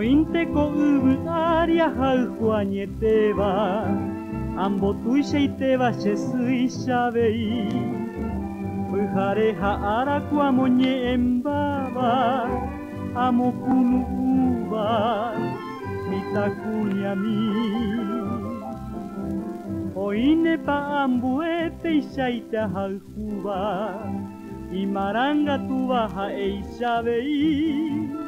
ointeko'yvy'ári ahayhuañetéva ambotúichaitéva che syichavei pyhare ha áraku amoñe'ẽmbáva amokunu'ũva mitãkuñami oínepa ambueteichaite ahayhúva imarangatuva ha'eichavei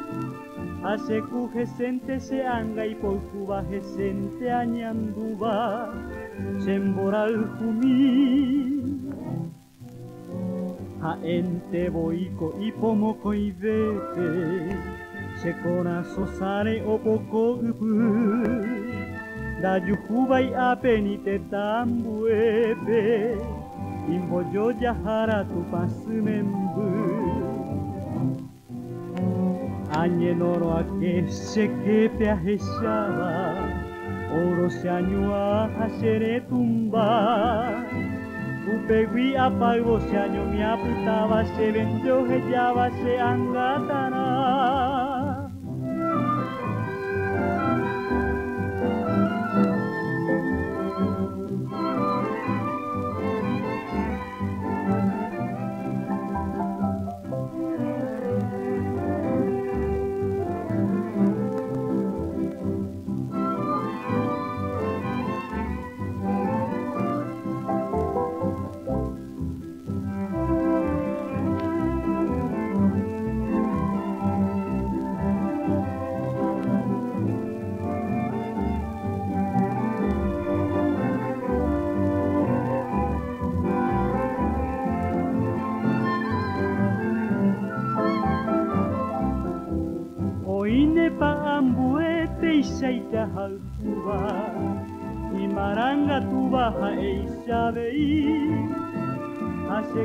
pa ambue peisha ita hau Imaranga tuba ha eisha bei Ase kujesente se anga y por cuba gente añanduba semboral jumi ha ente boiko y pomoko y vete se sare o poco da yukuba y apenite tambuepe imbo yo yahara tu pasumembu Añenoro a que se que te ajechaba, oro se año a hacer tumba. Upegui apago se año mi aputaba, se vendió, ya se angatana. Eishaita halkuba Imaranga tubaha eishabei Ase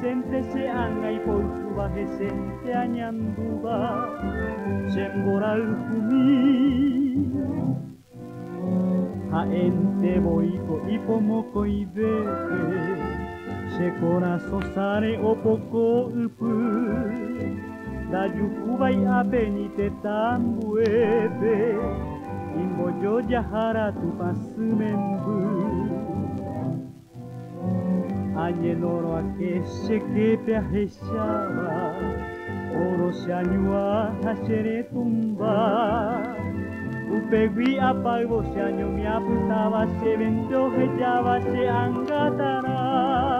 gente se anga cuba gente añanduba Semboral jumi Ha ente boiko y pomoko y bebe Se corazo sare o poco upu Dayukuba y apenite tambuepe, imboyo yahara tu pasumembu. Añenoro a que se quepe a rechaba, oro tumba. Upegui apago se año me se vendió, rechaba, se angatará.